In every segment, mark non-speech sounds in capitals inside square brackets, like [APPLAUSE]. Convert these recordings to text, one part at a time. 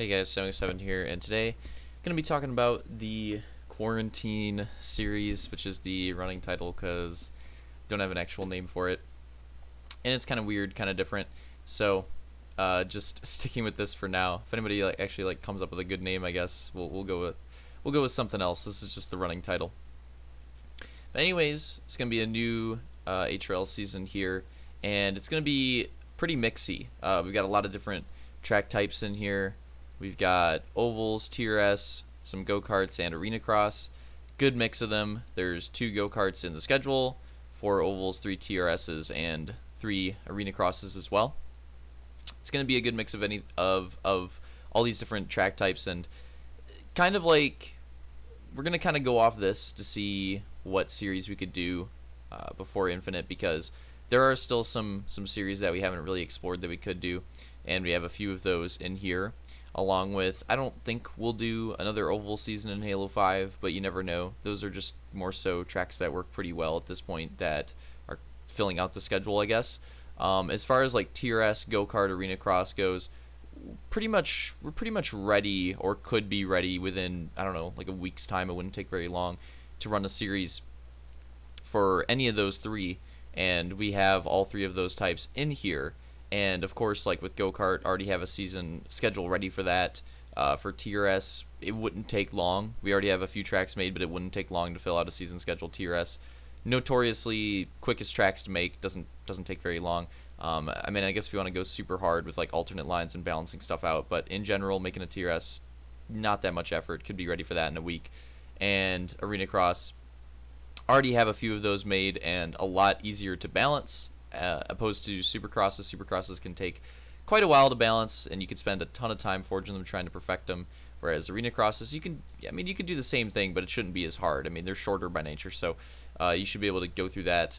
Hey guys, 77 here, and today I'm going to be talking about the Quarantine series, which is the running title because don't have an actual name for it, and it's kind of weird, kind of different. So, uh, just [LAUGHS] sticking with this for now. If anybody like actually like comes up with a good name, I guess we'll we'll go with we'll go with something else. This is just the running title. But anyways, it's gonna be a new uh, HRL season here, and it's gonna be pretty mixy. Uh, we've got a lot of different track types in here. We've got ovals, TRS, some go-karts, and arena cross. Good mix of them. There's two go-karts in the schedule, four ovals, three TRSs, and three arena crosses as well. It's going to be a good mix of any of of all these different track types and kind of like we're going to kind of go off this to see what series we could do uh, before Infinite because there are still some some series that we haven't really explored that we could do and we have a few of those in here along with I don't think we'll do another oval season in Halo 5, but you never know. Those are just more so tracks that work pretty well at this point that are filling out the schedule, I guess. Um, as far as like TRS, go kart, arena cross goes, pretty much we're pretty much ready or could be ready within I don't know like a week's time. It wouldn't take very long to run a series for any of those three, and we have all three of those types in here. And of course, like with go kart, already have a season schedule ready for that. Uh, for TRS, it wouldn't take long. We already have a few tracks made, but it wouldn't take long to fill out a season schedule. TRS, notoriously quickest tracks to make, doesn't doesn't take very long. Um, I mean, I guess if you want to go super hard with like alternate lines and balancing stuff out, but in general, making a TRS, not that much effort. Could be ready for that in a week. And Arena Cross, already have a few of those made and a lot easier to balance uh, opposed to supercrosses. Supercrosses can take quite a while to balance, and you could spend a ton of time forging them, trying to perfect them. Whereas arena crosses, you can, I mean, you could do the same thing, but it shouldn't be as hard. I mean, they're shorter by nature, so uh, you should be able to go through that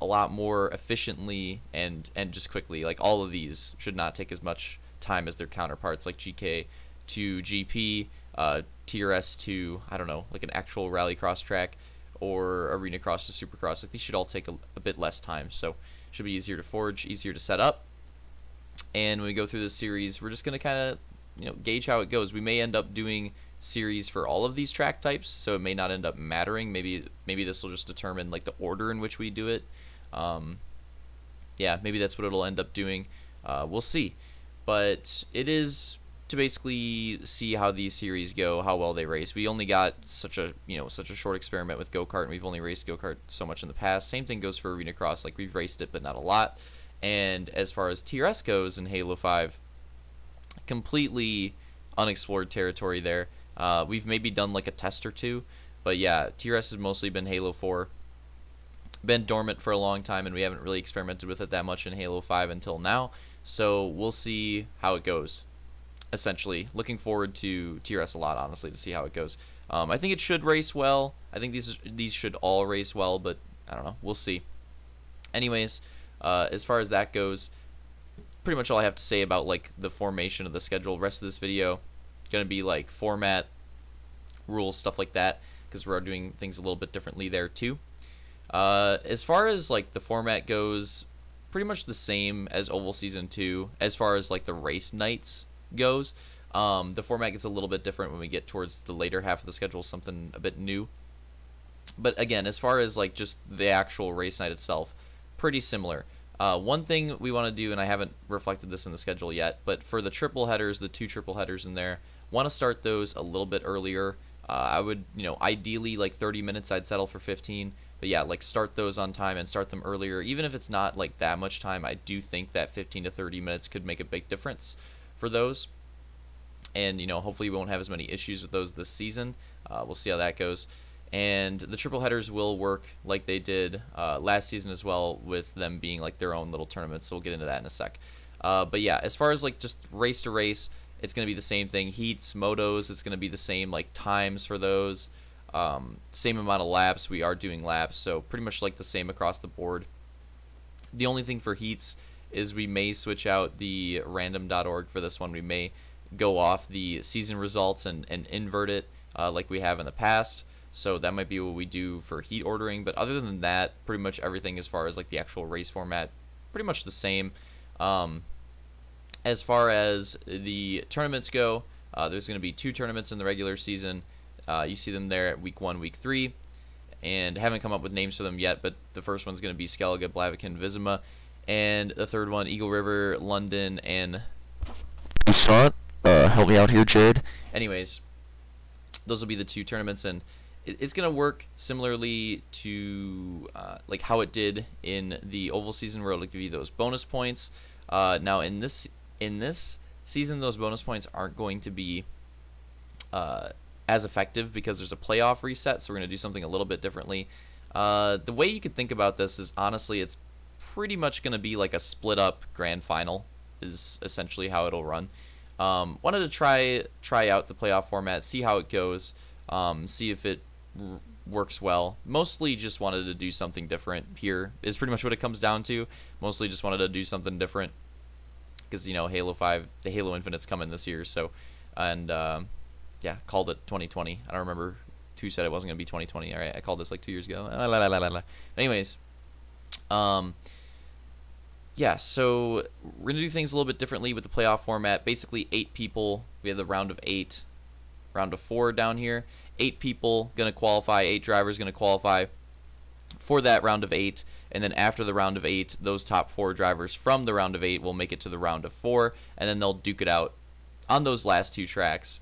a lot more efficiently and and just quickly. Like all of these should not take as much time as their counterparts, like GK to GP, uh, TRS to I don't know, like an actual rallycross track, or arena cross to supercross. Like these should all take a, a bit less time. So should be easier to forge, easier to set up. And when we go through this series, we're just going to kind of you know gauge how it goes. We may end up doing series for all of these track types, so it may not end up mattering. Maybe maybe this will just determine like the order in which we do it. Um, yeah, maybe that's what it'll end up doing. Uh, we'll see. But it is to basically see how these series go, how well they race. We only got such a you know such a short experiment with go kart, and we've only raced go kart so much in the past. Same thing goes for arena cross. Like we've raced it, but not a lot. And as far as TRS goes in Halo 5, completely unexplored territory there. Uh, we've maybe done like a test or two, but yeah, TRS has mostly been Halo 4. Been dormant for a long time, and we haven't really experimented with it that much in Halo 5 until now. So we'll see how it goes essentially. Looking forward to TRS a lot, honestly, to see how it goes. Um, I think it should race well. I think these these should all race well, but I don't know. We'll see. Anyways, uh, as far as that goes, pretty much all I have to say about like the formation of the schedule. Rest of this video gonna be like format, rules, stuff like that, because we're doing things a little bit differently there too. Uh, as far as like the format goes, pretty much the same as Oval Season 2 as far as like the race nights goes. Um, the format gets a little bit different when we get towards the later half of the schedule, something a bit new. But again, as far as like just the actual race night itself, pretty similar. Uh, one thing we want to do, and I haven't reflected this in the schedule yet, but for the triple headers, the two triple headers in there, want to start those a little bit earlier. Uh, I would, you know, ideally like 30 minutes. I'd settle for 15. But yeah, like start those on time and start them earlier. Even if it's not like that much time, I do think that 15 to 30 minutes could make a big difference for those. And, you know, hopefully we won't have as many issues with those this season. Uh, we'll see how that goes. And the triple headers will work like they did uh, last season as well, with them being like their own little tournaments. So we'll get into that in a sec. Uh, but yeah, as far as like just race to race, it's going to be the same thing. Heats, motos, it's going to be the same like times for those. Um, same amount of laps. We are doing laps, so pretty much like the same across the board. The only thing for heats is we may switch out the random.org for this one. We may go off the season results and, and invert it uh, like we have in the past. So that might be what we do for heat ordering. But other than that, pretty much everything as far as like the actual race format, pretty much the same. Um, as far as the tournaments go, Uh, there's going to be two tournaments in the regular season. Uh, you see them there at week one, week three, and haven't come up with names for them yet. But the first one's going to be Skellige, Blaviken, Vizima, and the third one Eagle River, London, and Toussaint. Uh, help me out here, Jared. Anyways, those will be the two tournaments, and it's going to work similarly to uh, like how it did in the oval season, where it'll give you those bonus points. Uh, now in this in this season, those bonus points aren't going to be uh, as effective because there's a playoff reset. So we're going to do something a little bit differently. Uh, the way you could think about this is honestly, it's pretty much going to be like a split up grand final. Is essentially how it'll run. Um, wanted to try try out the playoff format, see how it goes, um, see if it works well. Mostly just wanted to do something different here. Is pretty much what it comes down to. Mostly just wanted to do something different because you know Halo Five, the Halo Infinite's coming this year, so and um, yeah, called it 2020. I don't remember who said it wasn't gonna be 2020. All right, I called this like two years ago. Anyways, um yeah, so we're going to do things a little bit differently with the playoff format. Basically, eight people. We have the round of eight, round of four down here. Eight people going to qualify, eight drivers going to qualify for that round of eight. And then after the round of eight, those top four drivers from the round of eight will make it to the round of four. And then they'll duke it out on those last two tracks.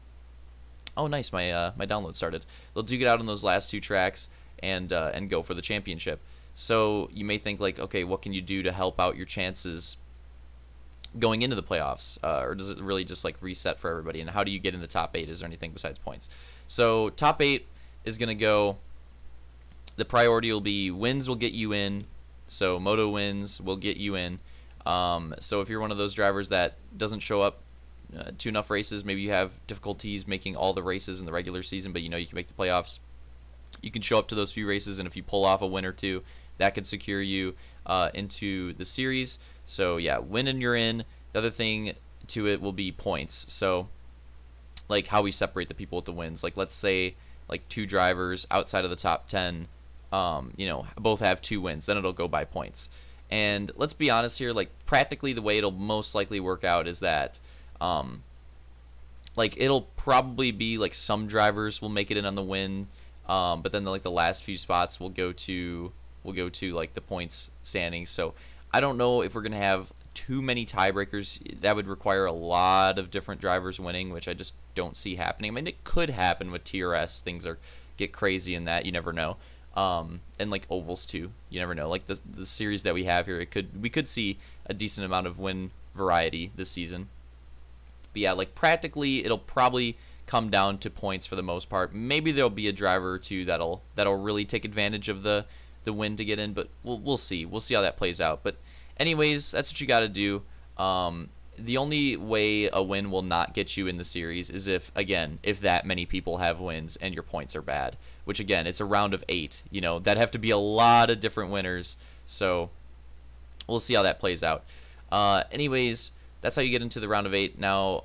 Oh, nice. My, uh, my download started. They'll duke it out on those last two tracks and, uh, and go for the championship. So you may think like, okay, what can you do to help out your chances going into the playoffs, uh, or does it really just like reset for everybody? And how do you get in the top eight? Is there anything besides points? So top eight is gonna go. The priority will be wins will get you in. So moto wins will get you in. Um, so if you're one of those drivers that doesn't show up uh, to enough races, maybe you have difficulties making all the races in the regular season, but you know you can make the playoffs. You can show up to those few races, and if you pull off a win or two, that could secure you uh, into the series. So yeah, winning you're in. The other thing to it will be points. So like how we separate the people with the wins. Like let's say like two drivers outside of the top 10 um, you know, both have two wins, then it'll go by points. And let's be honest here, like practically the way it'll most likely work out is that um, like it'll probably be like some drivers will make it in on the win, um, but then the, like the last few spots will go to will go to like the points standings. So I don't know if we're gonna have too many tiebreakers. That would require a lot of different drivers winning, which I just don't see happening. I mean, it could happen with TRS. Things are get crazy in that. You never know. Um, and like ovals too. You never know. Like the the series that we have here, it could we could see a decent amount of win variety this season. But yeah, like practically, it'll probably come down to points for the most part. Maybe there'll be a driver or two that'll that'll really take advantage of the the win to get in, but we'll we'll see. We'll see how that plays out. But anyways, that's what you got to do. Um, the only way a win will not get you in the series is if again if that many people have wins and your points are bad which again it's a round of eight you know that have to be a lot of different winners so we'll see how that plays out uh, anyways that's how you get into the round of eight now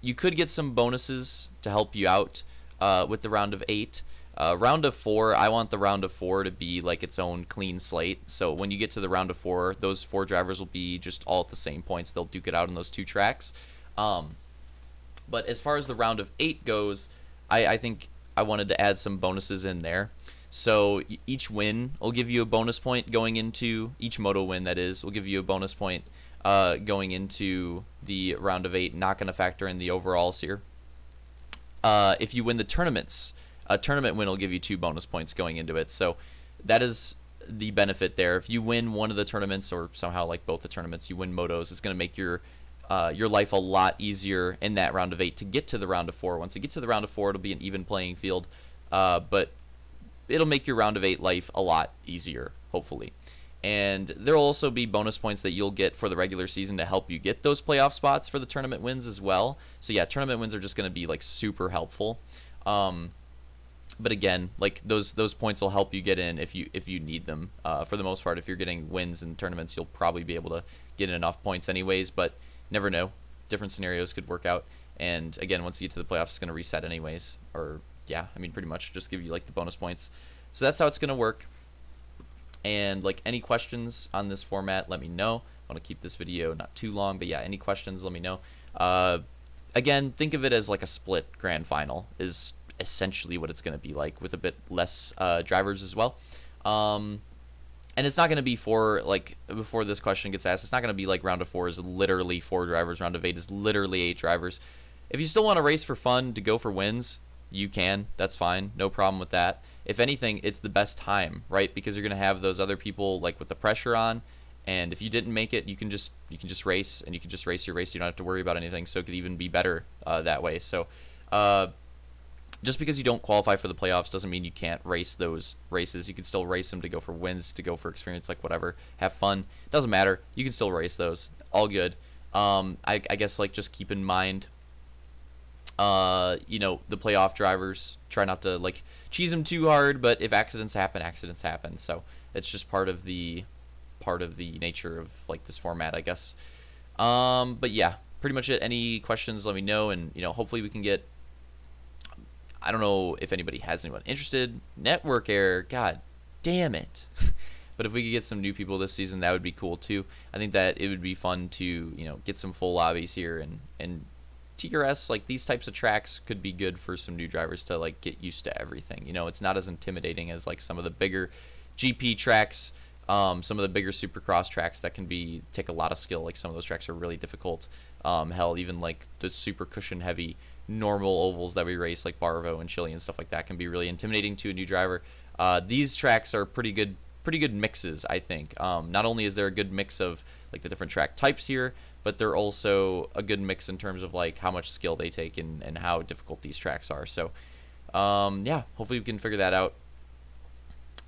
you could get some bonuses to help you out uh, with the round of eight uh, round of four, I want the round of four to be like its own clean slate. So when you get to the round of four, those four drivers will be just all at the same points. They'll duke it out on those two tracks. Um, but as far as the round of eight goes, I, I think I wanted to add some bonuses in there. So each win will give you a bonus point going into each moto win. That is, will give you a bonus point uh, going into the round of eight. Not going to factor in the overalls here. Uh, if you win the tournaments, a tournament win will give you two bonus points going into it. So that is the benefit there. If you win one of the tournaments or somehow like both the tournaments, you win motos, it's going to make your uh, your life a lot easier in that round of eight to get to the round of four. Once you get to the round of four, it'll be an even playing field, uh, but it'll make your round of eight life a lot easier, hopefully. And there will also be bonus points that you'll get for the regular season to help you get those playoff spots for the tournament wins as well. So yeah, tournament wins are just going to be like super helpful. Um, but again, like those those points will help you get in if you if you need them. Uh, for the most part, if you're getting wins in tournaments, you'll probably be able to get in enough points anyways. But never know, different scenarios could work out. And again, once you get to the playoffs, it's gonna reset anyways. Or yeah, I mean, pretty much just give you like the bonus points. So that's how it's gonna work. And like any questions on this format, let me know. I want to keep this video not too long, but yeah, any questions, let me know. Uh, again, think of it as like a split grand final is essentially what it's going to be like with a bit less uh, drivers as well. Um, and it's not going to be for like before this question gets asked. It's not going to be like round of four is literally four drivers. Round of eight is literally eight drivers. If you still want to race for fun to go for wins, you can. That's fine. No problem with that. If anything, it's the best time, right? Because you're going to have those other people like with the pressure on and if you didn't make it you can just you can just race and you can just race your race you don't have to worry about anything so it could even be better uh, that way so uh, just because you don't qualify for the playoffs doesn't mean you can't race those races. You can still race them to go for wins to go for experience like whatever. Have fun. Doesn't matter. You can still race those. All good. Um, I, I guess like just keep in mind uh, you know the playoff drivers. Try not to like cheese them too hard but if accidents happen accidents happen. So it's just part of the part of the nature of like this format, I guess. Um, but yeah, pretty much it. Any questions, let me know, and you know, hopefully we can get. I don't know if anybody has anyone interested. Network error, god damn it. [LAUGHS] but if we could get some new people this season, that would be cool too. I think that it would be fun to you know get some full lobbies here and and TRS like these types of tracks could be good for some new drivers to like get used to everything. You know, it's not as intimidating as like some of the bigger GP tracks um, some of the bigger supercross tracks that can be take a lot of skill. Like some of those tracks are really difficult. Um, hell, even like the super cushion heavy normal ovals that we race, like Barvo and Chile and stuff like that, can be really intimidating to a new driver. Uh, these tracks are pretty good, pretty good mixes, I think. Um, not only is there a good mix of like the different track types here, but they're also a good mix in terms of like how much skill they take and, and how difficult these tracks are. So, um, yeah, hopefully we can figure that out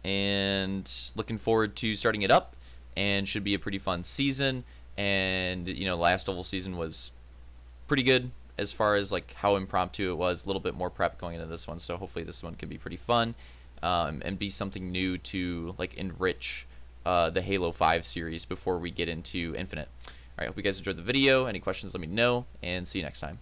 and looking forward to starting it up and should be a pretty fun season. And you know last oval season was pretty good as far as like how impromptu it was a little bit more prep going into this one. So hopefully this one can be pretty fun um, and be something new to like enrich uh, the halo 5 series before we get into infinite. All right hope you guys enjoyed the video. Any questions let me know and see you next time